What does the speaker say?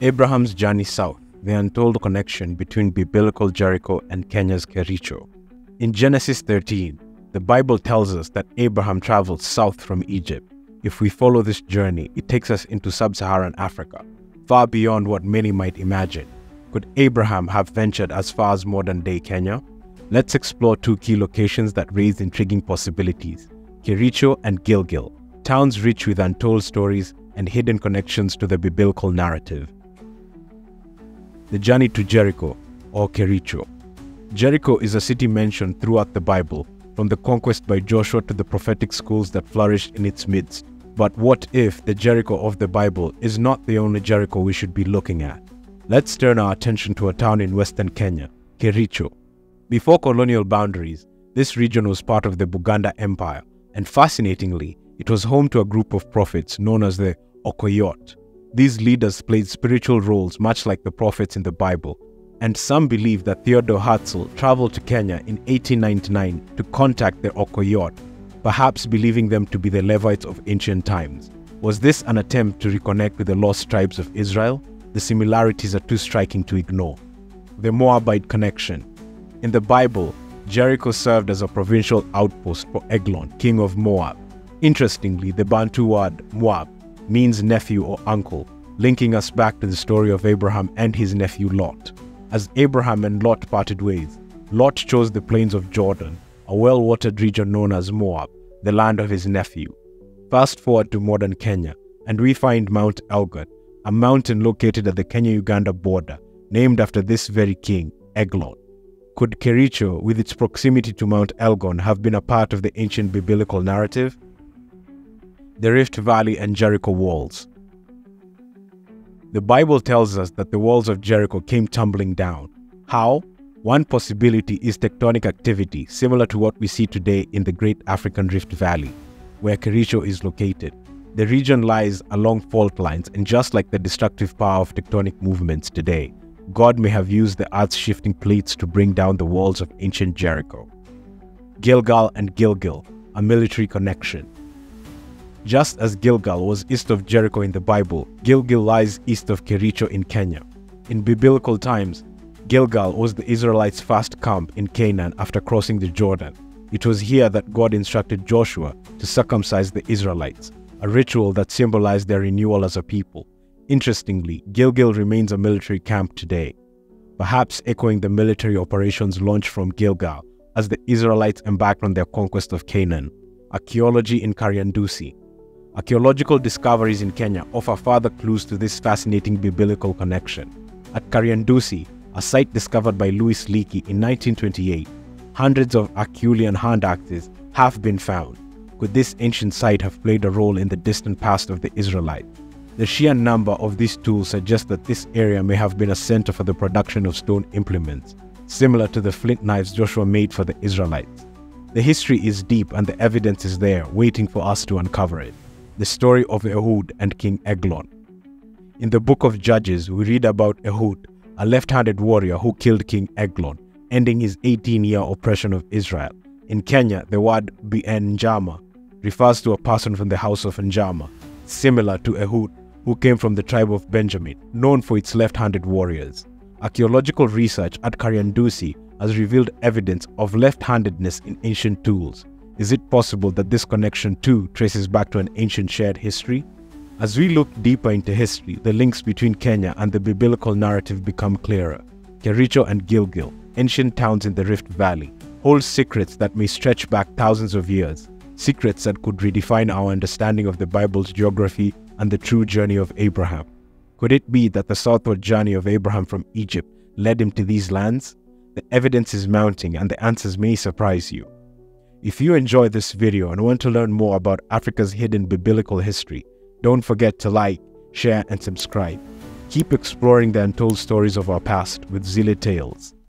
Abraham's journey south, the untold connection between biblical Jericho and Kenya's Kericho. In Genesis 13, the Bible tells us that Abraham traveled south from Egypt. If we follow this journey, it takes us into sub Saharan Africa, far beyond what many might imagine. Could Abraham have ventured as far as modern day Kenya? Let's explore two key locations that raise intriguing possibilities Kericho and Gilgil, towns rich with untold stories and hidden connections to the biblical narrative. The journey to Jericho, or Kericho. Jericho is a city mentioned throughout the Bible, from the conquest by Joshua to the prophetic schools that flourished in its midst. But what if the Jericho of the Bible is not the only Jericho we should be looking at? Let's turn our attention to a town in western Kenya, Kericho. Before colonial boundaries, this region was part of the Buganda Empire, and fascinatingly, it was home to a group of prophets known as the Okoyot. These leaders played spiritual roles much like the prophets in the Bible, and some believe that Theodore Herzl traveled to Kenya in 1899 to contact the Okoyot, perhaps believing them to be the Levites of ancient times. Was this an attempt to reconnect with the lost tribes of Israel? The similarities are too striking to ignore. The Moabite connection. In the Bible, Jericho served as a provincial outpost for Eglon, king of Moab. Interestingly, the Bantu word Moab means nephew or uncle, linking us back to the story of Abraham and his nephew Lot. As Abraham and Lot parted ways, Lot chose the plains of Jordan, a well watered region known as Moab, the land of his nephew. Fast forward to modern Kenya, and we find Mount Elgon, a mountain located at the Kenya Uganda border, named after this very king, Eglon. Could Kericho, with its proximity to Mount Elgon, have been a part of the ancient biblical narrative? The Rift Valley and Jericho Walls. The Bible tells us that the walls of Jericho came tumbling down. How? One possibility is tectonic activity, similar to what we see today in the Great African Rift Valley, where Kericho is located. The region lies along fault lines, and just like the destructive power of tectonic movements today, God may have used the earth's shifting plates to bring down the walls of ancient Jericho. Gilgal and Gilgil, a military connection. Just as Gilgal was east of Jericho in the Bible, Gilgil lies east of Kericho in Kenya. In biblical times, Gilgal was the Israelites' first camp in Canaan after crossing the Jordan. It was here that God instructed Joshua to circumcise the Israelites, a ritual that symbolized their renewal as a people. Interestingly, Gilgil remains a military camp today, perhaps echoing the military operations launched from Gilgal as the Israelites embarked on their conquest of Canaan. Archaeology in Kariandusi Archaeological discoveries in Kenya offer further clues to this fascinating biblical connection. At Kariandusi, a site discovered by Louis Leakey in 1928, hundreds of Acheulean hand axes have been found. Could this ancient site have played a role in the distant past of the Israelites? The sheer number of these tools suggests that this area may have been a center for the production of stone implements, similar to the flint knives Joshua made for the Israelites. The history is deep and the evidence is there, waiting for us to uncover it the story of Ehud and King Eglon. In the book of Judges, we read about Ehud, a left handed warrior who killed King Eglon, ending his 18 year oppression of Israel. In Kenya, the word Bienjama refers to a person from the house of Njama, similar to Ehud, who came from the tribe of Benjamin, known for its left handed warriors. Archaeological research at Kariandusi has revealed evidence of left handedness in ancient tools, is it possible that this connection too traces back to an ancient shared history? As we look deeper into history, the links between Kenya and the biblical narrative become clearer. Kericho and Gilgil, ancient towns in the Rift Valley, hold secrets that may stretch back thousands of years, secrets that could redefine our understanding of the Bible's geography and the true journey of Abraham. Could it be that the southward journey of Abraham from Egypt led him to these lands? The evidence is mounting and the answers may surprise you. If you enjoyed this video and want to learn more about Africa's hidden biblical history, don't forget to like, share, and subscribe. Keep exploring the untold stories of our past with Zile Tales.